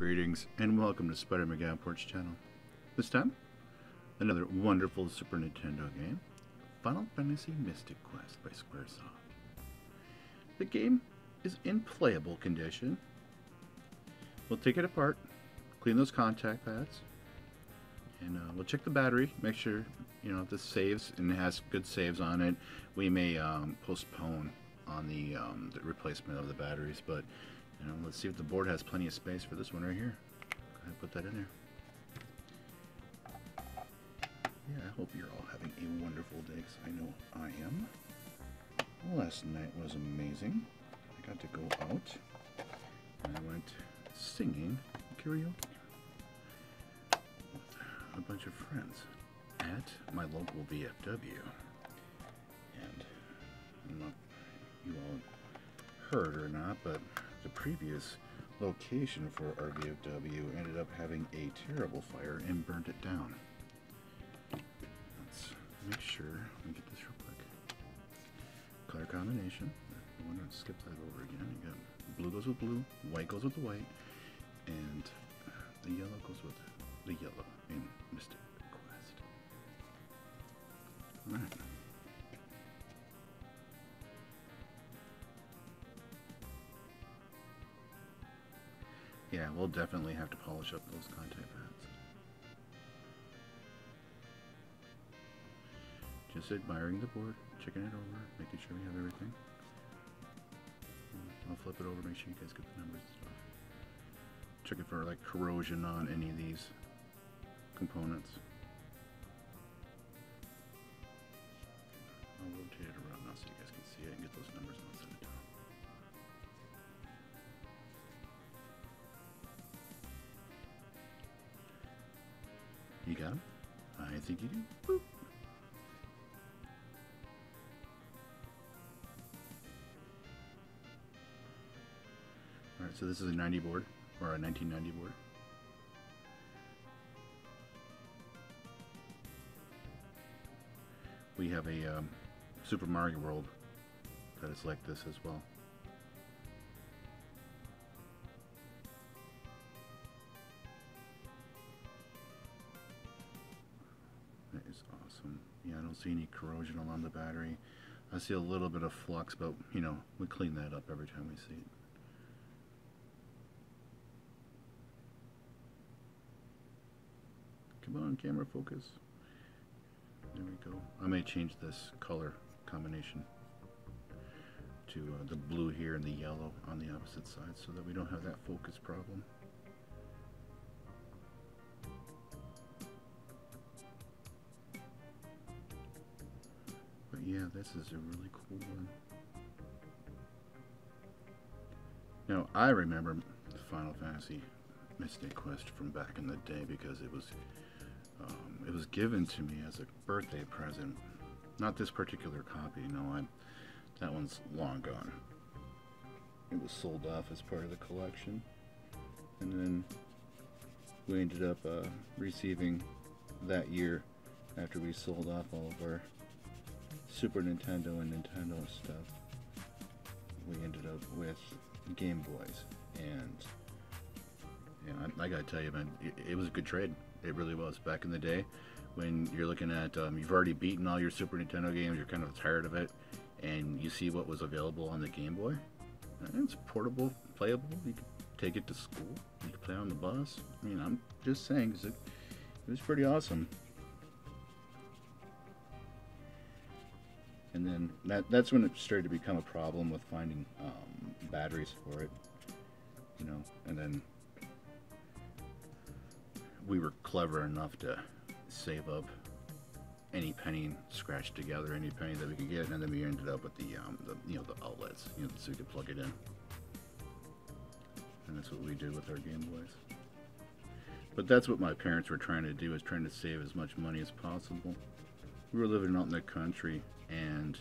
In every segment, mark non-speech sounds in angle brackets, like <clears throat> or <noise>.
Greetings and welcome to Spider Mcgavenport Channel. This time, another wonderful Super Nintendo game, Final Fantasy Mystic Quest by Squaresoft. The game is in playable condition. We'll take it apart, clean those contact pads, and uh, we'll check the battery, make sure you know if this saves and has good saves on it. We may um, postpone on the, um, the replacement of the batteries, but know, let's see if the board has plenty of space for this one right here. Go ahead, put that in there. Yeah, I hope you're all having a wonderful day, because I know I am. Last night was amazing. I got to go out, and I went singing karaoke with a bunch of friends at my local VFW. And I don't know if you all heard or not, but the previous location for our VFW ended up having a terrible fire and burned it down. Let's make sure, me get this real quick. Color combination. I want to skip that over again. You got blue goes with blue, white goes with the white, and the yellow goes with the yellow in Mystic Quest. Alright. Yeah, we'll definitely have to polish up those contact pads. Just admiring the board, checking it over, making sure we have everything. I'll flip it over, make sure you guys get the numbers. Checking for like corrosion on any of these components. Alright, so this is a 90 board, or a 1990 board. We have a um, Super Mario World that is like this as well. That is awesome. Yeah, I don't see any corrosion along the battery. I see a little bit of flux, but you know, we clean that up every time we see it. Come on, camera focus. There we go. I may change this color combination to uh, the blue here and the yellow on the opposite side so that we don't have that focus problem. But yeah, this is a really cool one. Now, I remember Final Fantasy Mystic Quest from back in the day because it was it was given to me as a birthday present. Not this particular copy, no, I, that one's long gone. It was sold off as part of the collection. And then we ended up uh, receiving that year after we sold off all of our Super Nintendo and Nintendo stuff. We ended up with Game Boys. And I, I gotta tell you, man, it, it was a good trade. It really was. Back in the day, when you're looking at, um, you've already beaten all your Super Nintendo games, you're kind of tired of it, and you see what was available on the Game Boy. And it's portable, playable. You could take it to school. You could play on the bus. I mean, I'm just saying, it, it was pretty awesome. And then that, that's when it started to become a problem with finding um, batteries for it. You know, and then we were clever enough to save up any penny scratched together any penny that we could get and then we ended up with the um the you know the outlets you know so we could plug it in. And that's what we did with our game boys. But that's what my parents were trying to do is trying to save as much money as possible. We were living out in the country and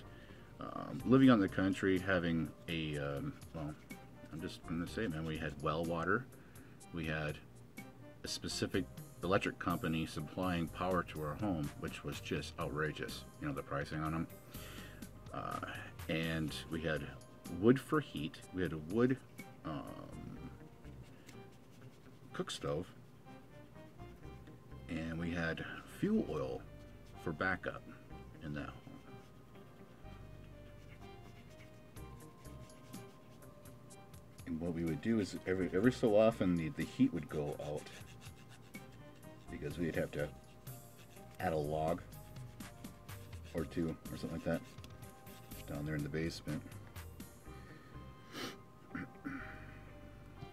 um, living out in the country having a um, well i'm just gonna say man we had well water. We had a specific electric company supplying power to our home, which was just outrageous. You know, the pricing on them. Uh, and we had wood for heat. We had a wood um, cook stove, and we had fuel oil for backup in that home. And what we would do is every every so often the, the heat would go out because we'd have to add a log or two or something like that down there in the basement.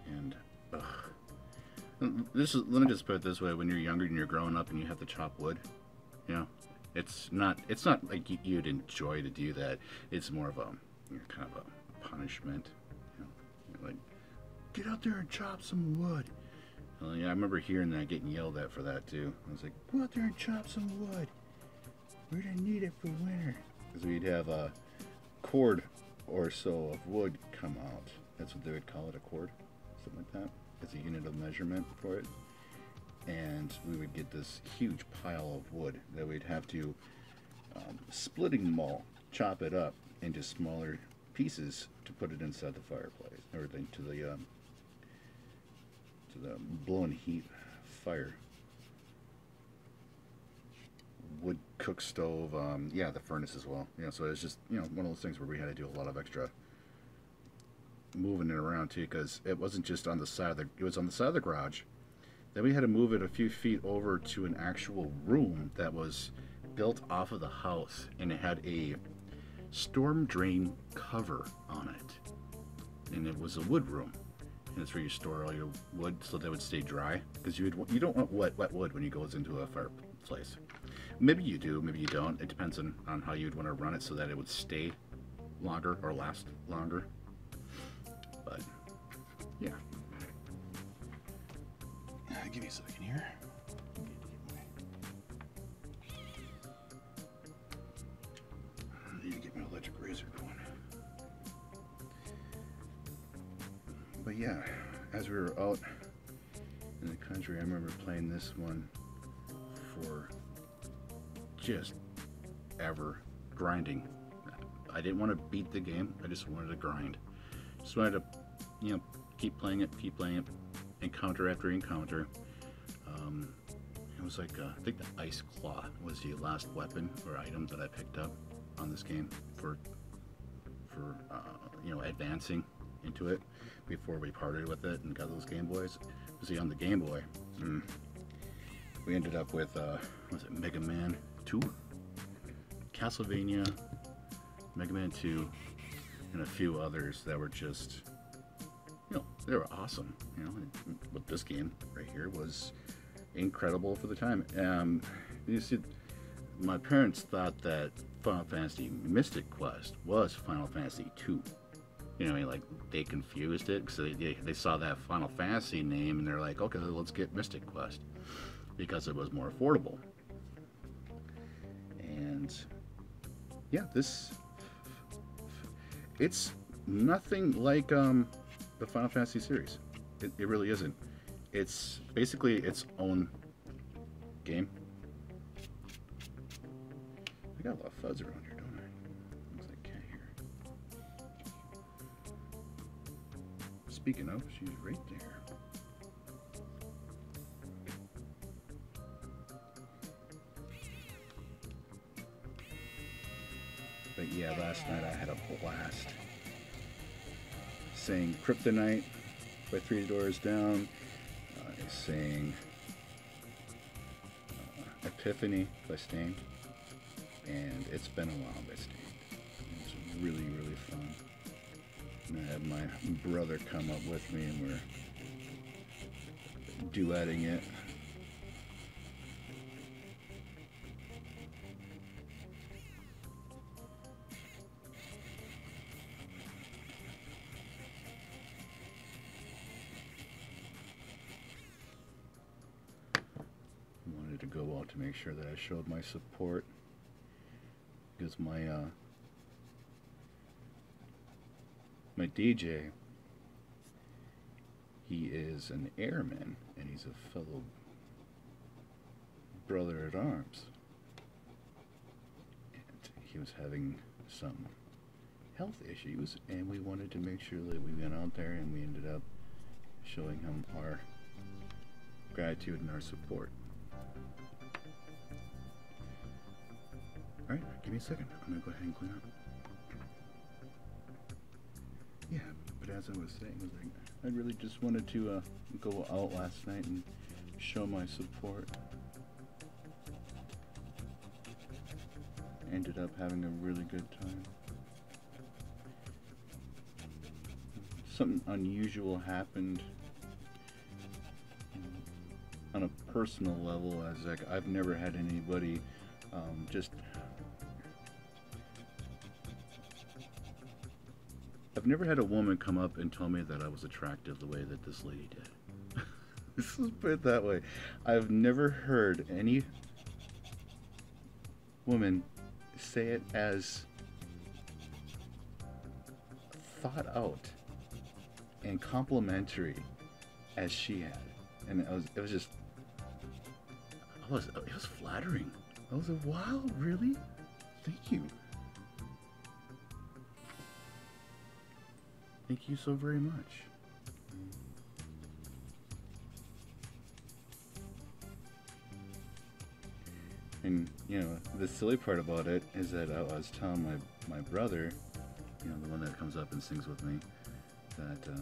and ugh. this is let me just put it this way: when you're younger and you're growing up and you have to chop wood, you know, it's not it's not like you'd enjoy to do that. It's more of a you know, kind of a punishment. You know, like get out there and chop some wood. Well, yeah, I remember hearing that, getting yelled at for that too. I was like, go out there and chop some wood. We're gonna need it for winter. Because we'd have a cord or so of wood come out. That's what they would call it, a cord, something like that. It's a unit of measurement for it. And we would get this huge pile of wood that we'd have to um, splitting them all, chop it up into smaller pieces to put it inside the fireplace or into the um, to the blowing heat fire. Wood cook stove um, yeah the furnace as well. Yeah so it's just you know one of those things where we had to do a lot of extra moving it around too because it wasn't just on the side of the it was on the side of the garage. Then we had to move it a few feet over to an actual room that was built off of the house and it had a storm drain cover on it. And it was a wood room it's where you store all your wood so that it would stay dry? Because you would you don't want wet wet wood when you goes into a fireplace maybe you do maybe you don't. It depends on, on how you'd want to run it so that it would stay longer or last longer. But yeah. Uh, give me a second here yeah as we were out in the country I remember playing this one for just ever grinding. I didn't want to beat the game I just wanted to grind. Just wanted to you know keep playing it keep playing it encounter after encounter. Um, it was like uh, I think the ice claw was the last weapon or item that I picked up on this game for for uh, you know advancing into it before we parted with it and got those Game Boys. See on the Game Boy, mm, we ended up with uh, was it Mega Man 2, Castlevania, Mega Man 2, and a few others that were just you know they were awesome. You know, but this game right here was incredible for the time. Um, you see, my parents thought that Final Fantasy Mystic Quest was Final Fantasy 2. You know, I mean, like they confused it because they, they saw that Final Fantasy name and they're like, okay, let's get Mystic Quest because it was more affordable. And yeah, this it's nothing like um, the Final Fantasy series. It, it really isn't. It's basically its own game. I got a lot of fuzz around Speaking of, she's right there. But yeah, last night I had a blast. Saying Kryptonite by Three Doors Down. Uh, saying uh, Epiphany by Staind. And It's Been a While by Staind. It was really, my brother come up with me and we're duetting it. wanted to go out to make sure that I showed my support because my uh, my DJ he is an airman and he's a fellow brother at arms and he was having some health issues and we wanted to make sure that we went out there and we ended up showing him our gratitude and our support. Alright, give me a second. I'm gonna go ahead and clean up. Yeah, but as I was saying, like, I really just wanted to uh, go out last night and show my support. Ended up having a really good time. Something unusual happened on a personal level as like I've never had anybody um, just never had a woman come up and tell me that I was attractive the way that this lady did. <laughs> Let's put it that way. I've never heard any woman say it as thought out and complimentary as she had. And it was, it was just, I was, it was flattering. I was like, wow, really? Thank you. Thank you so very much. And you know, the silly part about it is that I was telling my my brother, you know, the one that comes up and sings with me, that uh,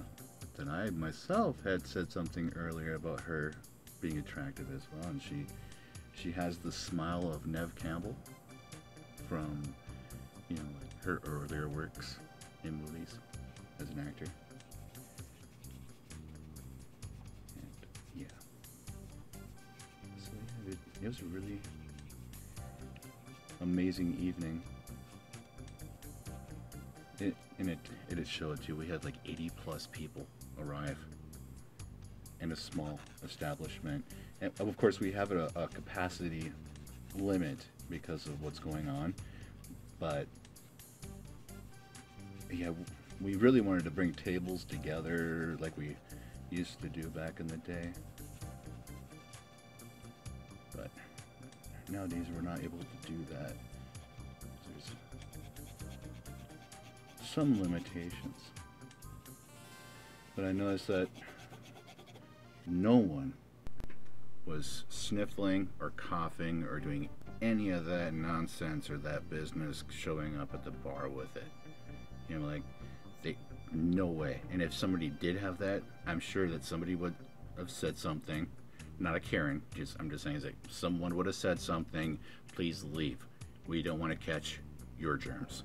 that I myself had said something earlier about her being attractive as well, and she she has the smile of Neve Campbell from you know her earlier works in movies an actor. And yeah, so yeah, it, it was a really amazing evening. It, and it it showed too. We had like 80 plus people arrive in a small establishment, and of course we have a, a capacity limit because of what's going on. But yeah, we really wanted to bring tables together like we used to do back in the day. But nowadays we're not able to do that. There's some limitations. But I noticed that no one was sniffling or coughing or doing any of that nonsense or that business showing up at the bar with it. You know, like they no way. And if somebody did have that, I'm sure that somebody would have said something. Not a Karen, just I'm just saying is that someone would have said something, please leave. We don't want to catch your germs.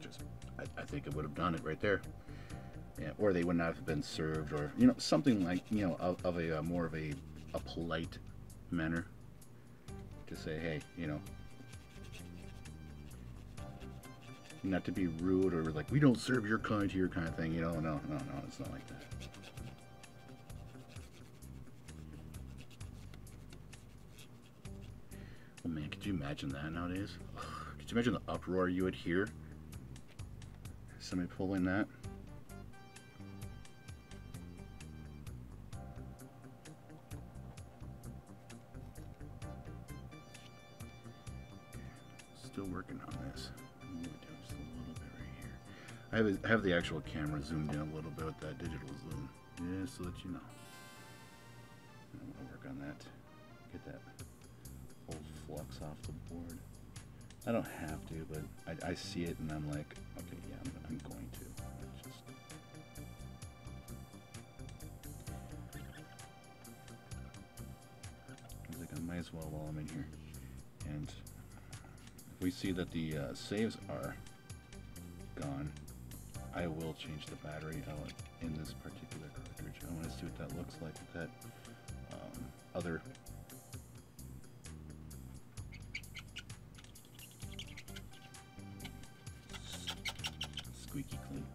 Just I, I think it would have done it right there. Yeah, or they would not have been served, or you know, something like you know, of, of a uh, more of a a polite manner to say, hey, you know, not to be rude or like we don't serve your kind here kind of thing. You know, no, no, no, it's not like that. Oh man, could you imagine that nowadays? Could you imagine the uproar you would hear? Somebody pulling that. Still working on this. I have, have the actual camera zoomed in a little bit with that digital zoom, just to let you know. I'm gonna work on that. Get that old flux off the board. I don't have to, but I, I see it and I'm like, okay, yeah, I'm, I'm going to. Just I like, I might as well while I'm in here. And if we see that the uh, saves are I will change the battery out in this particular cartridge. I want to see what that looks like with that um, other squeaky clean.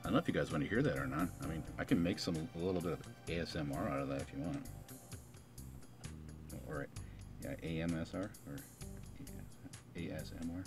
I don't know if you guys want to hear that or not. I mean, I can make some a little bit of ASMR out of that if you want. Or yeah, AMSR or ASMR.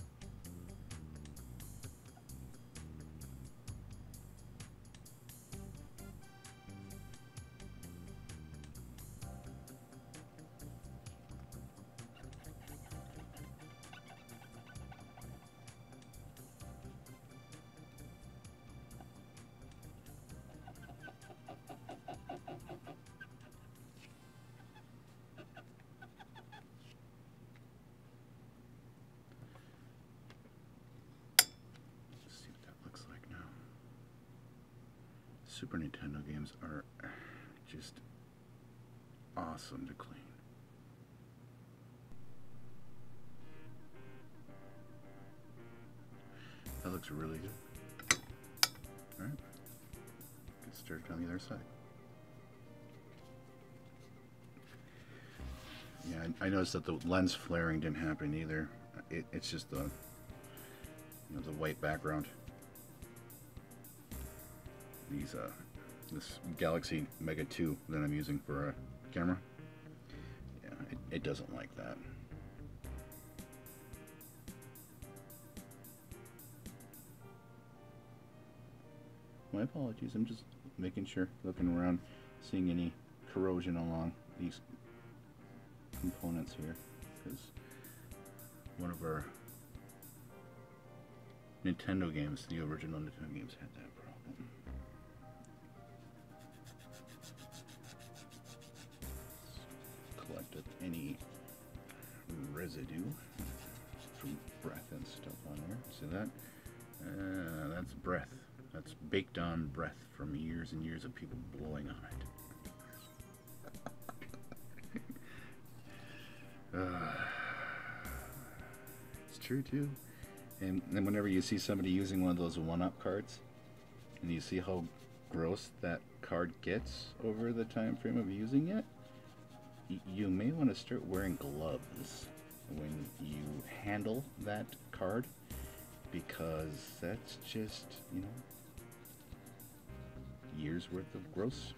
To clean. That looks really good. Alright. Get started on the other side. Yeah, I, I noticed that the lens flaring didn't happen either. It, it's just the, you know, the white background. These, uh, this Galaxy Mega 2 that I'm using for a camera. It doesn't like that. My apologies, I'm just making sure, looking around, seeing any corrosion along these components here because one of our Nintendo games, the original Nintendo games, had that any residue from breath and stuff on there. See that? Uh, that's breath. That's baked on breath from years and years of people blowing on it. <sighs> it's true too. And then whenever you see somebody using one of those one-up cards, and you see how gross that card gets over the time frame of using it, you may want to start wearing gloves when you handle that card because that's just, you know, years worth of gross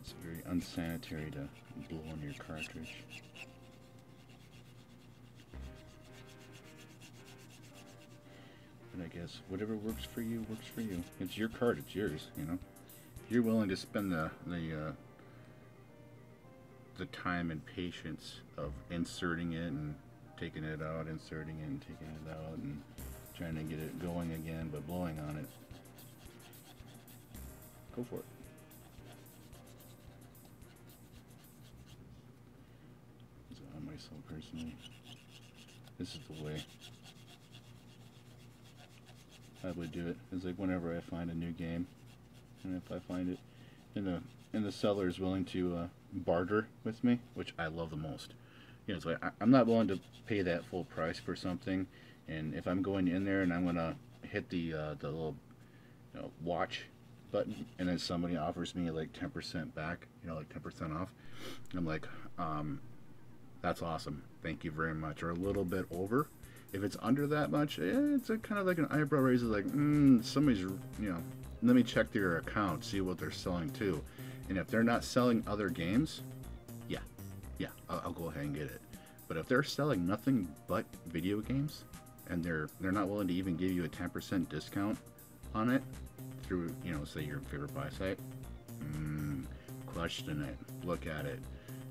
It's very unsanitary to blow on your cartridge. But I guess whatever works for you works for you. It's your card, it's yours, you know. If you're willing to spend the the uh, the time and patience of inserting it and taking it out, inserting it and taking it out and trying to get it going again but blowing on it, go for it. myself personally. This is the way I would do it. It's like whenever I find a new game, and if I find it, and the and the seller is willing to uh, barter with me, which I love the most. You know, like I, I'm not willing to pay that full price for something, and if I'm going in there and I'm gonna hit the uh, the little you know, watch button, and then somebody offers me like 10% back, you know, like 10% off, I'm like, um, that's awesome. Thank you very much. Or a little bit over. If it's under that much, eh, it's kind of like an eyebrow raiser. Like, mm, somebody's, you know, let me check their account, see what they're selling too. And if they're not selling other games, yeah, yeah, I'll, I'll go ahead and get it. But if they're selling nothing but video games, and they're they're not willing to even give you a 10% discount on it through, you know, say your favorite buy site, mm, question it, look at it,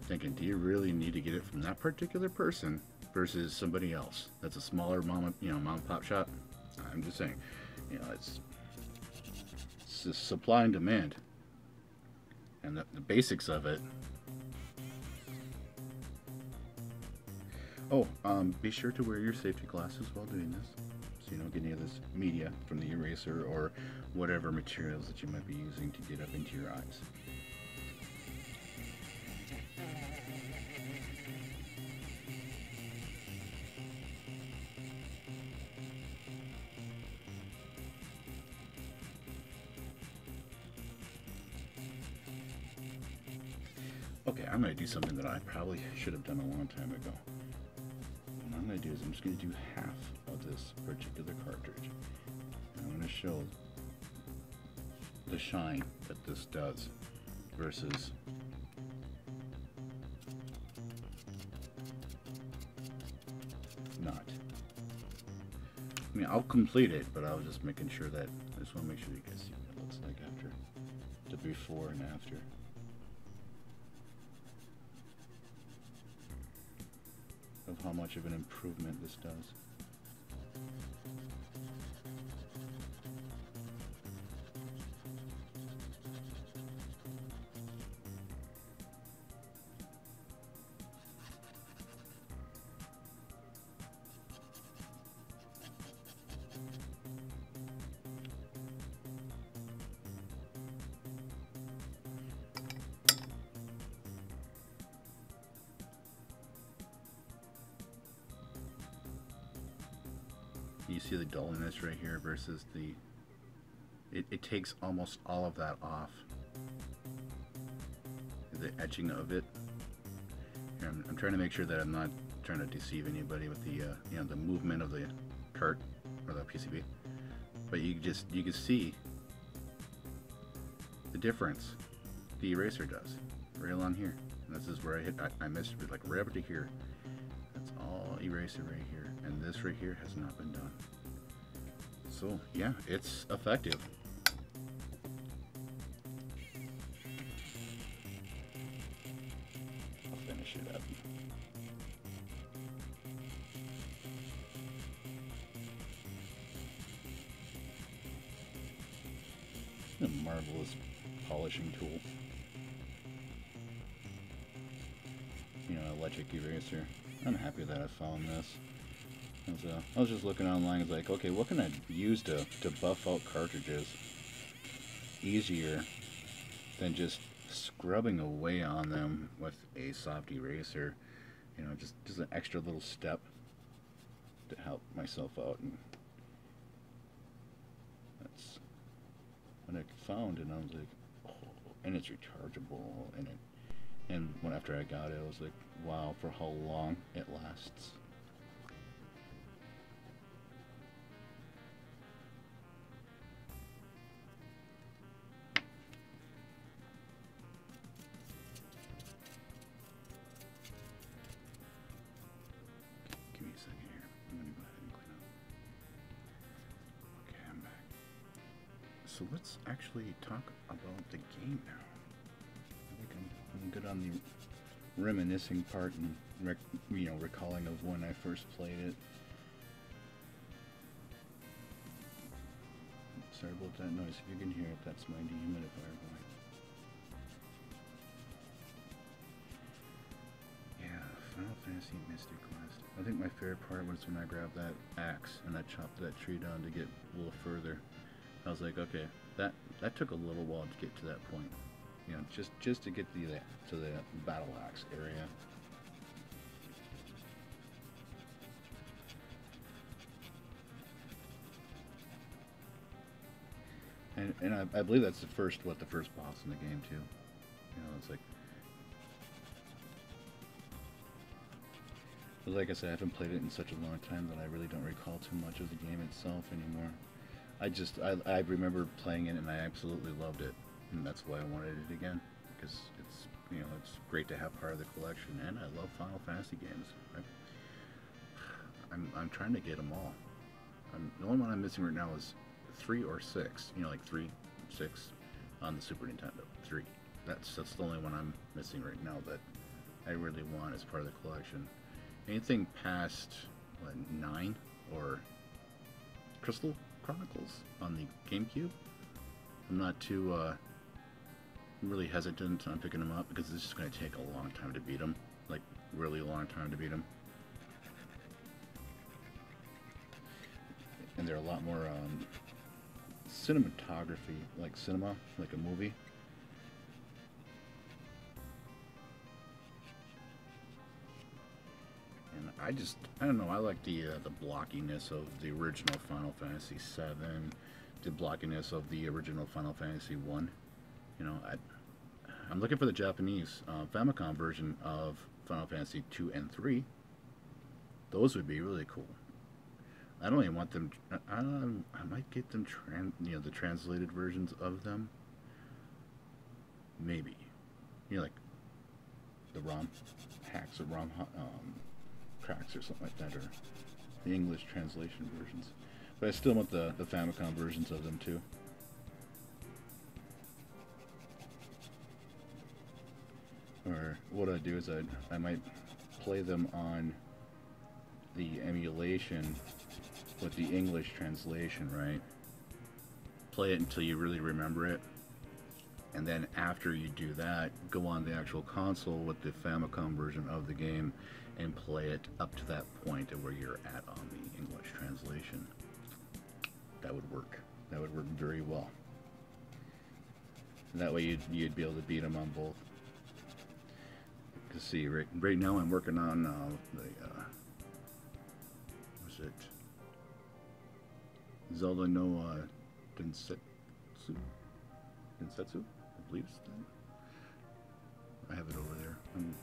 thinking, do you really need to get it from that particular person versus somebody else that's a smaller mom, you know, mom and pop shop? I'm just saying, you know, it's, it's supply and demand, and the, the basics of it. Oh, um, be sure to wear your safety glasses while doing this, so you don't get any of this media from the eraser or whatever materials that you might be using to get up into your eyes. I'm going to do something that I probably should have done a long time ago. What I'm going to do is I'm just going to do half of this particular cartridge. I'm going to show the shine that this does versus not. I mean, I'll complete it, but I was just making sure that, I just want to make sure you guys see what it looks like after, the before and after. How much of an improvement this does. Versus the it, it takes almost all of that off. The etching of it. I'm, I'm, trying to make sure that I'm not trying to deceive anybody with the uh, you know the movement of the cart or the PCB but you just you can see the difference the eraser does right along here. And this is where I hit I, I missed it like right up to here. That's all eraser right here. And this right here has not been done so yeah it's effective Finish it up. A marvelous polishing tool. You know, electric eraser. I'm happy that I found this. I was, uh, I was just looking online, it's like, okay, what can I use to, to buff out cartridges easier than just scrubbing away on them with a soft eraser. You know, just, just an extra little step to help myself out and that's when I found it, I was like, oh, and it's rechargeable, and it, and when after I got it, I was like, wow, for how long it lasts. So let's actually talk about the game now. I think I'm, I'm good on the reminiscing part and you know recalling of when I first played it. Sorry about that noise. If you can hear it, that's my dehumidifier going. Yeah, Final Fantasy Mystic Quest. I think my favorite part was when I grabbed that axe and I chopped that tree down to get a little further. I was like, okay, that that took a little while to get to that point. You know, just just to get to the to the battle axe area. And, and I, I believe that's the first, what, the first boss in the game, too. You know, it's like... But like I said, I haven't played it in such a long time that I really don't recall too much of the game itself anymore. I just I, I remember playing it and I absolutely loved it, and that's why I wanted it again because it's you know it's great to have part of the collection, and I love Final Fantasy games. I, I'm I'm trying to get them all. I'm, the only one I'm missing right now is three or six. You know, like three, six on the Super Nintendo. Three. That's that's the only one I'm missing right now that I really want as part of the collection. Anything past what, nine or Crystal Chronicles on the GameCube. I'm not too, uh, really hesitant on picking them up because it's just going to take a long time to beat them. Like, really long time to beat them. And they're a lot more um, cinematography, like cinema, like a movie. I just I don't know. I like the uh, the blockiness of the original Final Fantasy VII, the blockiness of the original Final Fantasy One. You know, I I'm looking for the Japanese uh, Famicom version of Final Fantasy two and three. Those would be really cool. I don't even want them. I, don't, I might get them, tran, you know, the translated versions of them. Maybe, you know, like the ROM hacks of ROM um, cracks or something like that, or the English translation versions. But I still want the, the Famicom versions of them too. Or what I do is I I might play them on the emulation with the English translation, right? Play it until you really remember it. And then after you do that, go on the actual console with the Famicom version of the game and play it up to that point of where you're at on the English translation. That would work. That would work very well. that way you'd, you'd be able to beat them on both. Because see, right, right now I'm working on uh, the, uh, was it? Zelda no uh, Densetsu. Densetsu? I believe it's that. I have it over there. Um,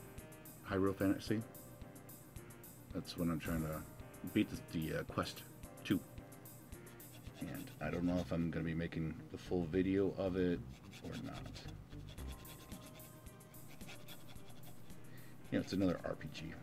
Hyrule Fantasy. That's when I'm trying to beat the, the uh, Quest 2. And I don't know if I'm going to be making the full video of it or not. Yeah, it's another RPG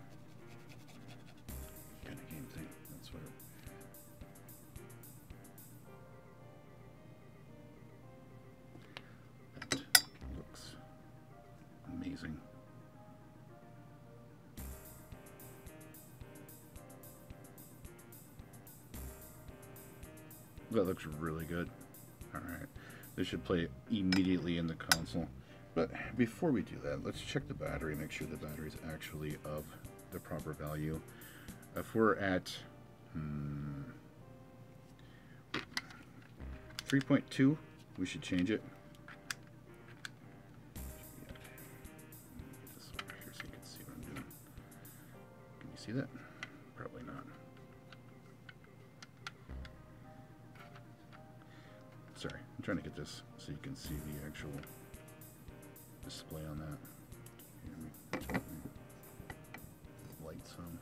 good. Alright. This should play immediately in the console. But before we do that, let's check the battery, make sure the battery is actually of the proper value. If we're at hmm, 3.2, we should change it. Can you see that? Trying to get this so you can see the actual display on that. Light some.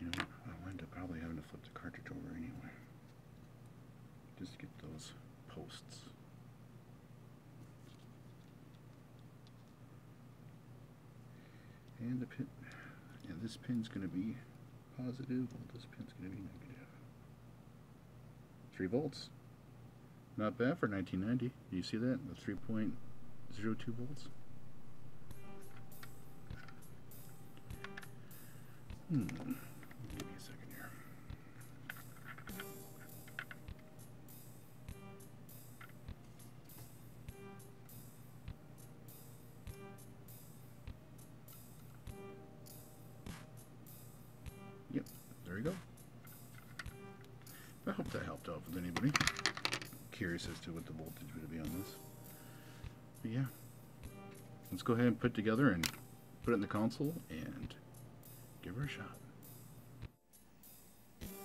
You know, I'll end up probably having to flip the cartridge over anyway. Just to get those posts. And the pin, yeah, this pin's going to be positive, while this pin's going to be negative. 3 volts. Not bad for 1990. Do you see that? The 3.02 volts. Hmm. I hope that helped out with anybody. Curious as to what the voltage would be on this. But yeah, let's go ahead and put together and put it in the console and give her a shot.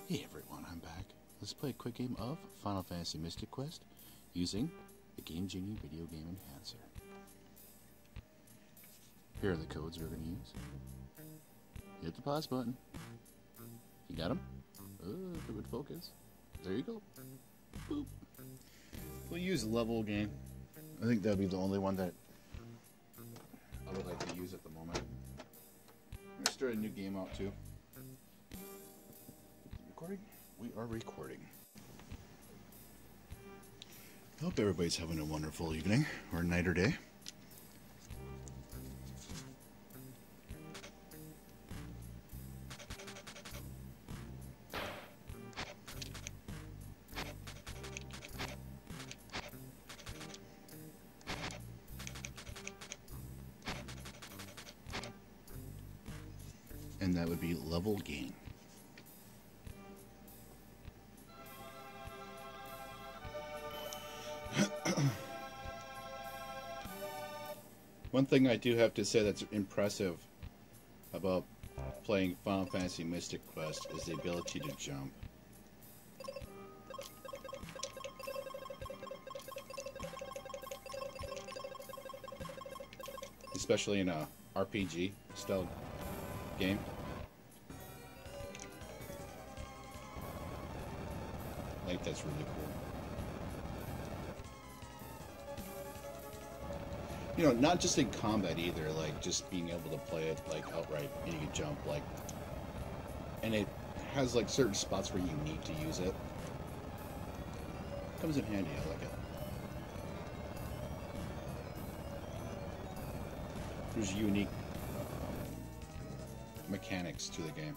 Hey everyone, I'm back. Let's play a quick game of Final Fantasy Mystic Quest using the Game Genie Video Game Enhancer. Here are the codes we're going to use. Hit the pause button. You got them? Oh, uh, if it would focus. There you go. Boop. We'll use level gain. I think that'd be the only one that I would like to use at the moment. I'm gonna start a new game out too. Recording? We are recording. I hope everybody's having a wonderful evening or night or day. One thing I do have to say that's impressive about playing Final Fantasy Mystic Quest is the ability to jump. Especially in a RPG style game. I think that's really cool. You know, not just in combat either, like just being able to play it like outright and you can jump like and it has like certain spots where you need to use it. Comes in handy, I like it. There's unique um, mechanics to the game.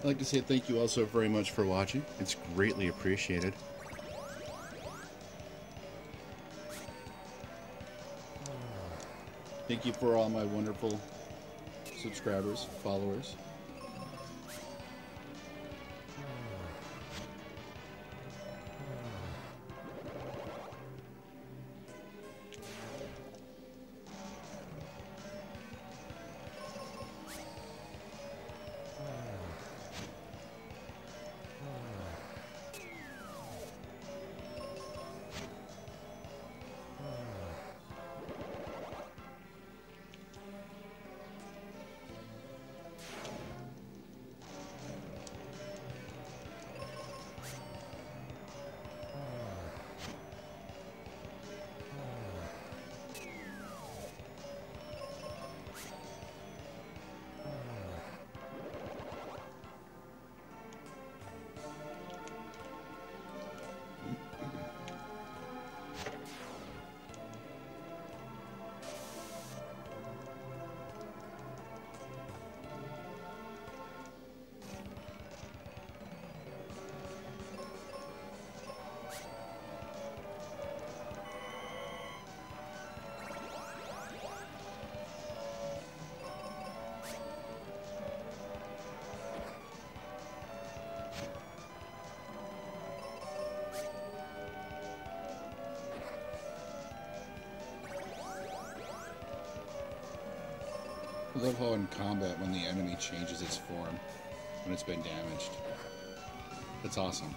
I'd like to say thank you also very much for watching. It's greatly appreciated. Thank you for all my wonderful subscribers, followers. I love how in combat when the enemy changes its form when it's been damaged. That's awesome.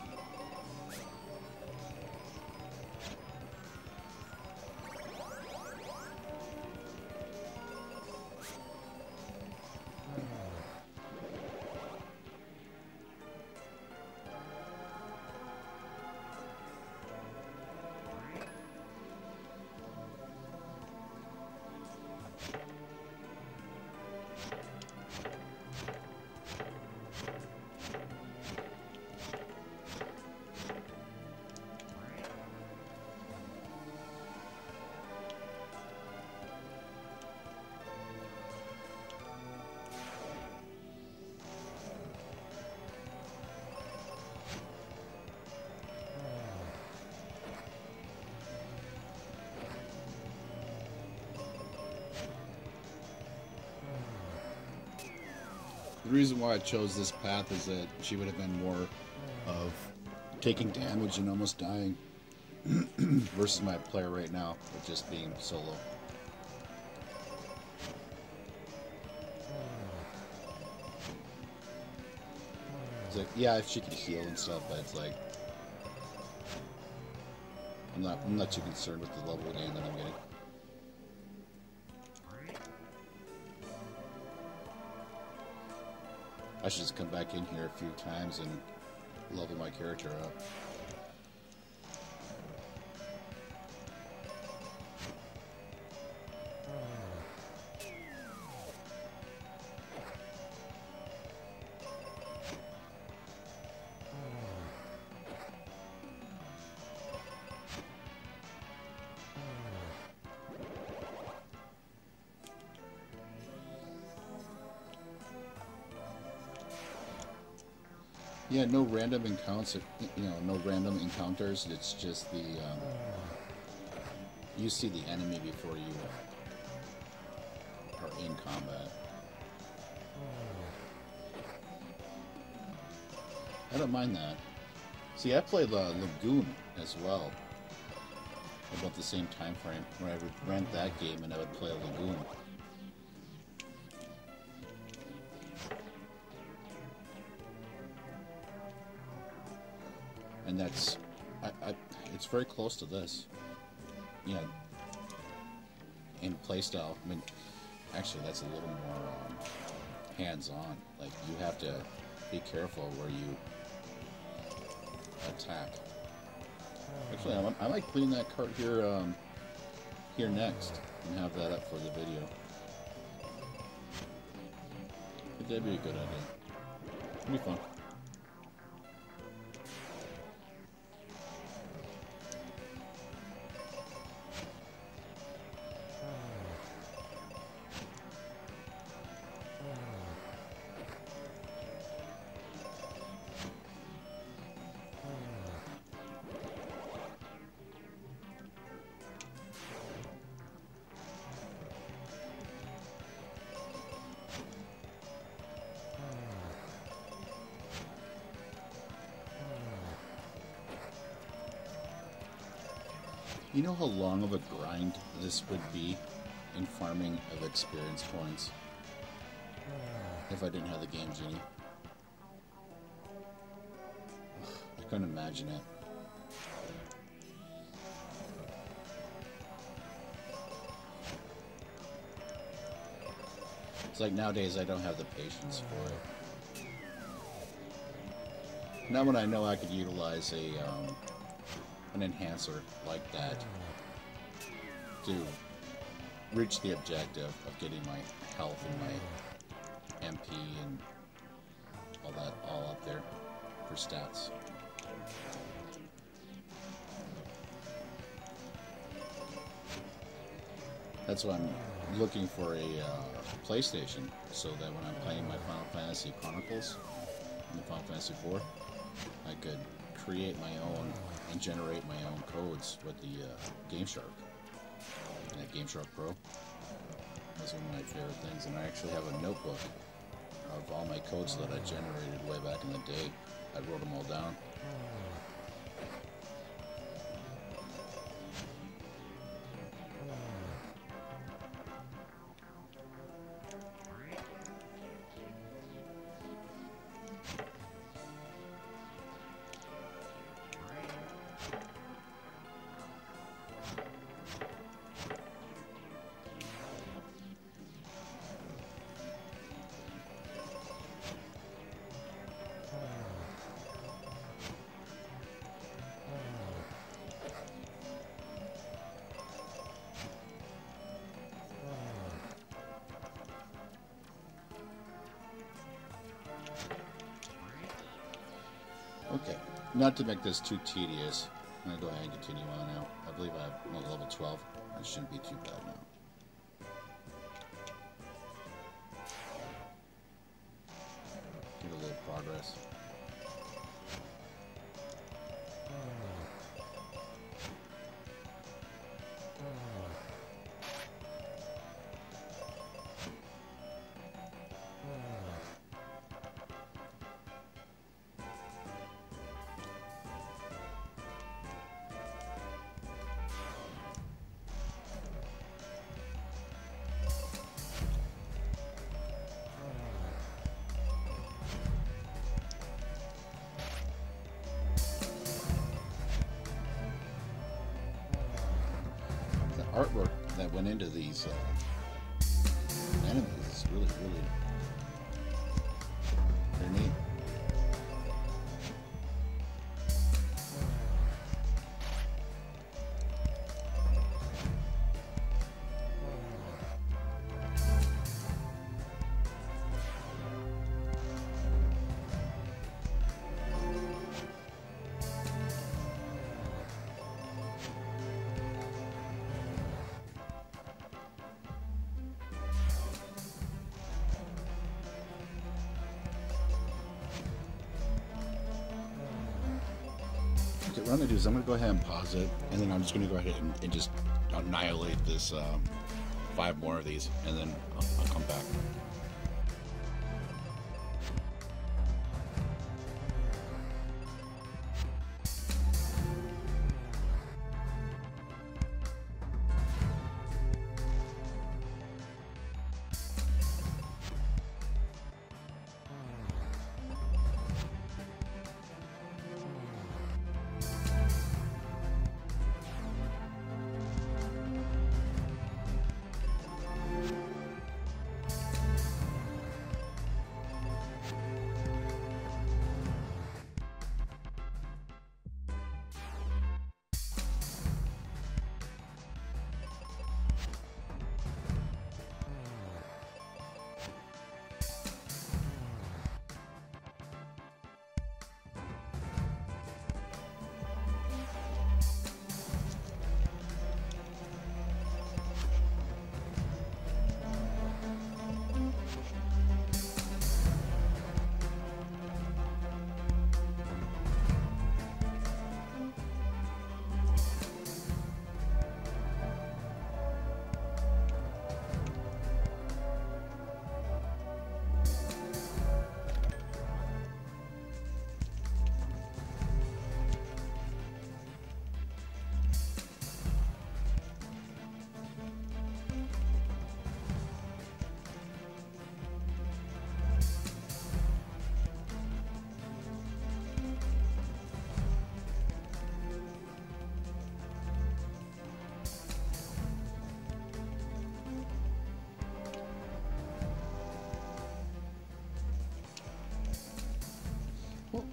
Why I chose this path is that she would have been more of taking damage and almost dying <clears throat> versus my player right now with just being solo. It's like, yeah, if she can heal and stuff, but it's like I'm not I'm not too concerned with the level of that I'm getting. I should just come back in here a few times and level my character up. No random encounters. You know, no random encounters. It's just the um, you see the enemy before you are in combat. I don't mind that. See, I played uh, Lagoon as well. About the same time frame where I would rent that game and I would play Lagoon. And that's, I, I, it's very close to this. Yeah. In playstyle, I mean, actually, that's a little more um, hands-on. Like you have to be careful where you attack. Actually, I, I might clean that cart here, um, here next, and have that up for the video. That'd be a good idea. It'd be fun. You know how long of a grind this would be in farming of experience points if I didn't have the Game Genie? I couldn't imagine it. It's like nowadays I don't have the patience for it. Now when I know I could utilize a um, an enhancer like that to reach the objective of getting my health and my MP and all that all up there for stats. That's why I'm looking for a uh, PlayStation so that when I'm playing my Final Fantasy Chronicles in the Final Fantasy IV, I could create my own and generate my own codes with the uh, GameShark. And that GameShark Pro. That's one of my favorite things. And I actually have a notebook of all my codes that I generated way back in the day. I wrote them all down. Not to make this too tedious, I'm going to go ahead and continue on now. I believe I'm level 12. That shouldn't be too bad now. What I'm gonna do is I'm gonna go ahead and pause it, and then I'm just gonna go ahead and, and just annihilate this um, five more of these, and then I'll, I'll come back.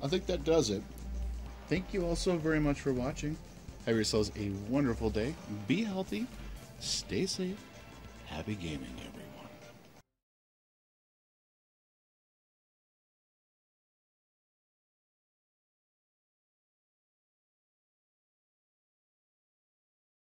I think that does it. Thank you all so very much for watching. Have yourselves a wonderful day. Be healthy. Stay safe. Happy gaming.